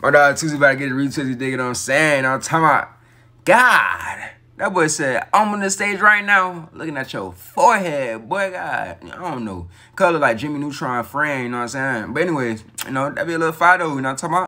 My dog Toosii about to get a retwist, you dig it I'm saying? I'm talking about, God. That boy said, I'm on the stage right now, looking at your forehead, boy, God. I don't know. Color like Jimmy Neutron friend, you know what I'm saying? But anyways, you know, that be a little fight though, you know what I'm talking about?